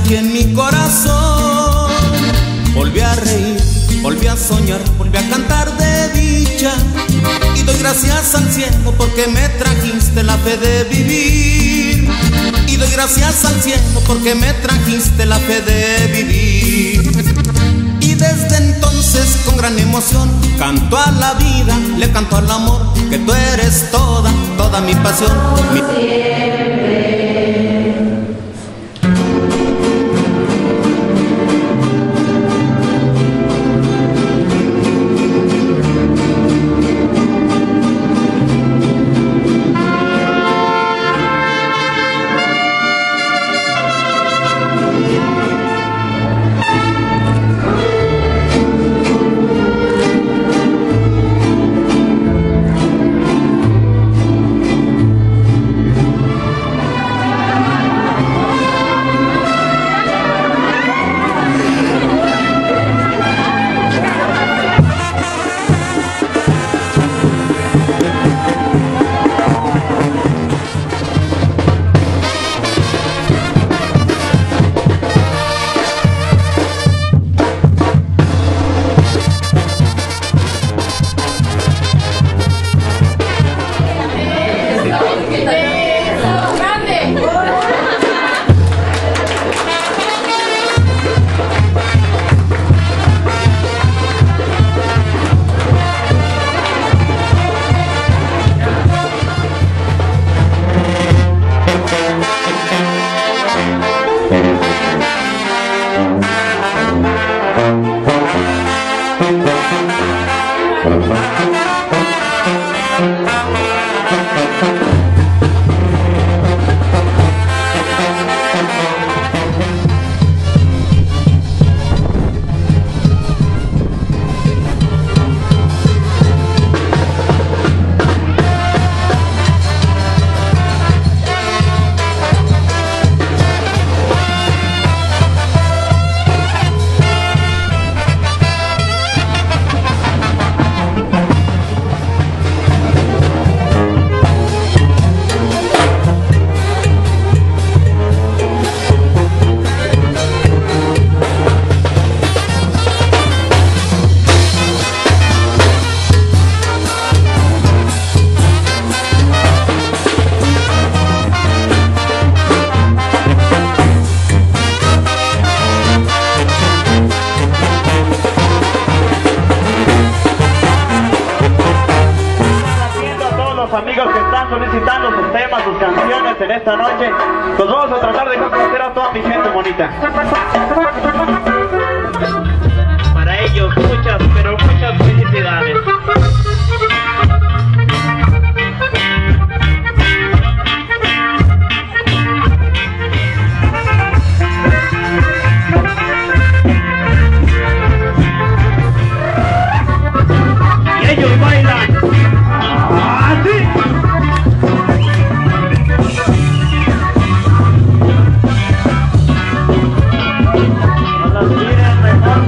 aquí en mi corazón. Volví a reír, volví a soñar, volví a cantar de dicha y doy gracias al cielo porque me trajiste la fe de vivir. Y doy gracias al cielo porque me trajiste la fe de vivir. Y desde entonces con gran emoción canto a la vida, le canto al amor, que tú eres toda, toda mi pasión. Haciendo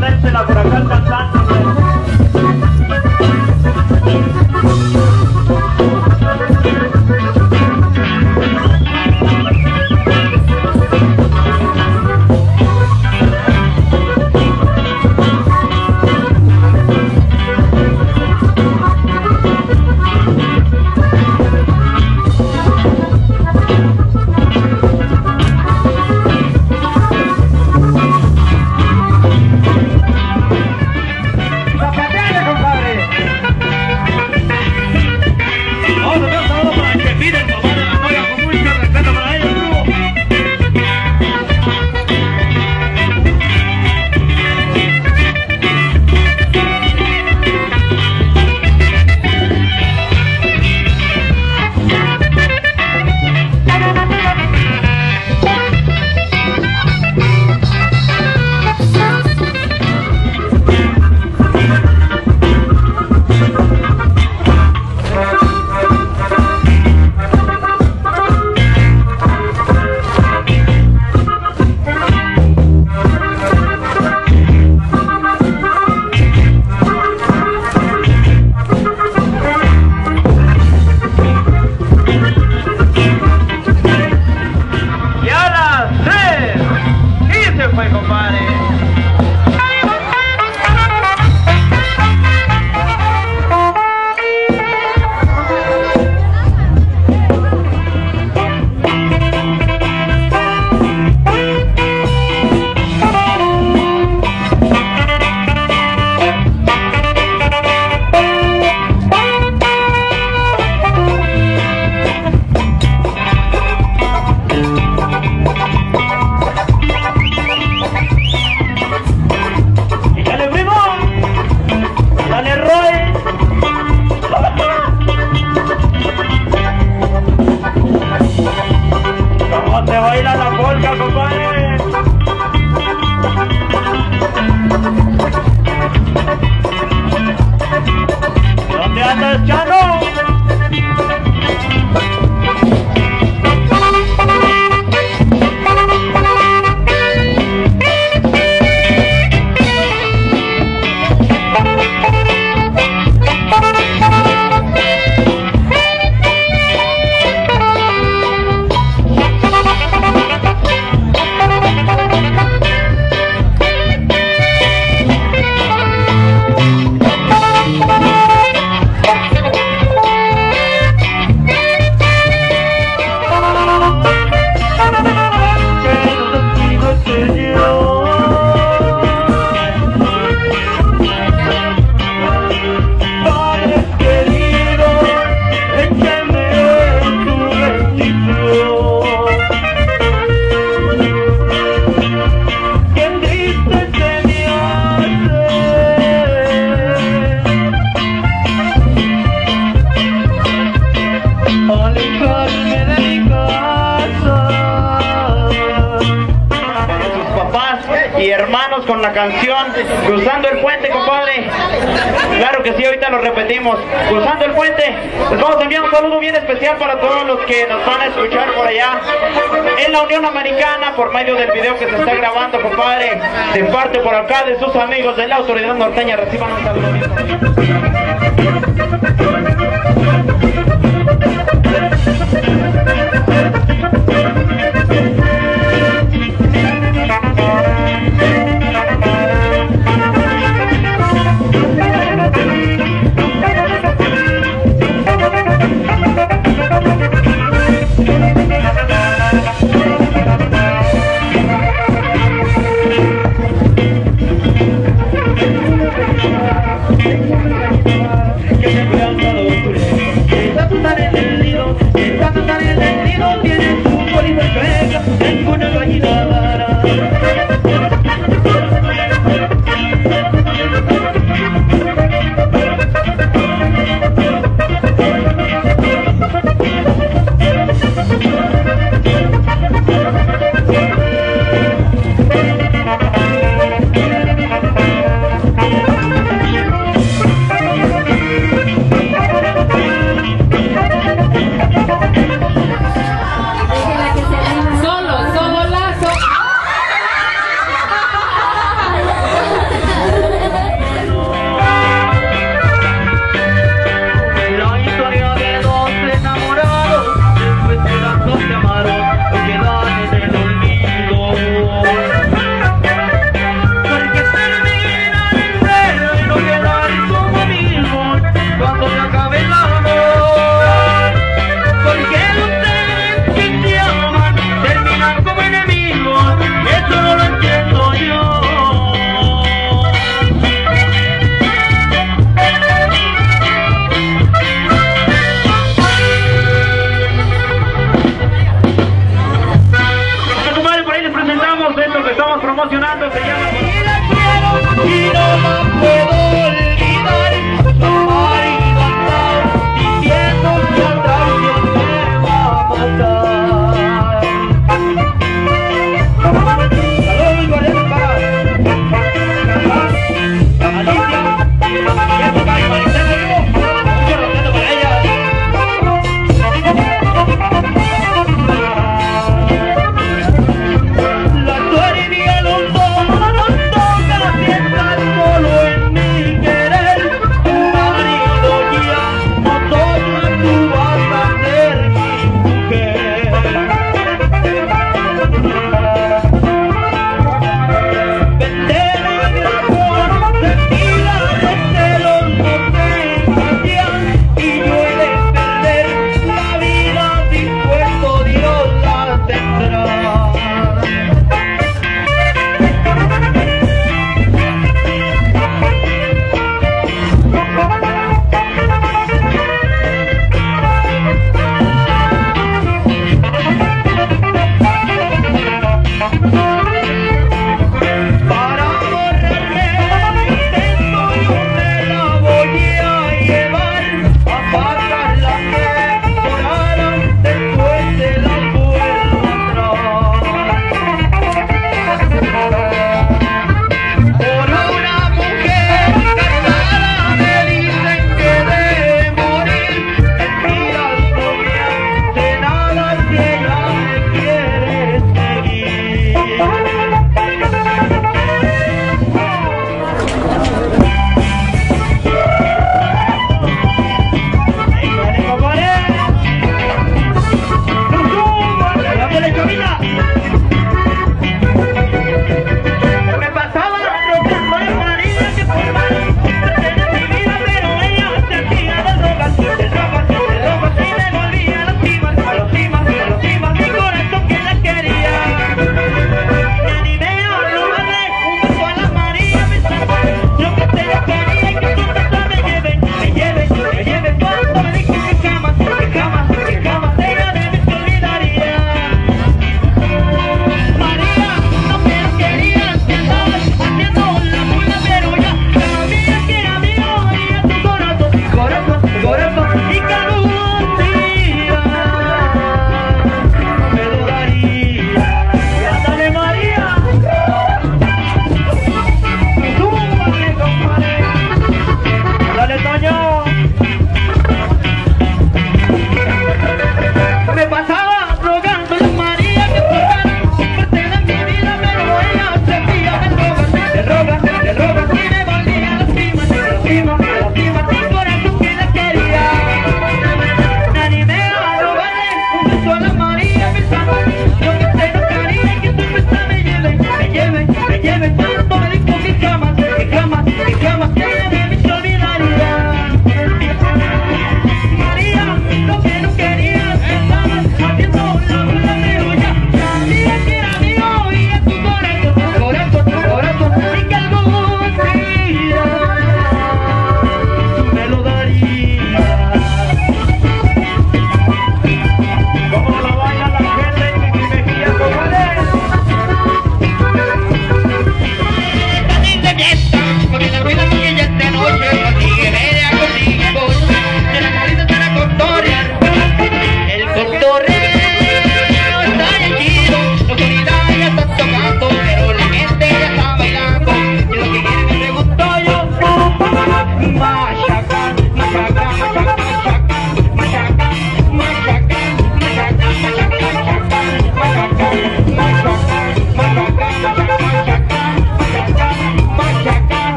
Carmen, la por acá cantando. Canción Cruzando el Puente, compadre. Claro que sí, ahorita lo repetimos. Cruzando el Puente. Les vamos a enviar un saludo bien especial para todos los que nos van a escuchar por allá en la Unión Americana por medio del video que se está grabando, compadre. De parte por acá de sus amigos de la Autoridad Norteña. Reciban un saludo.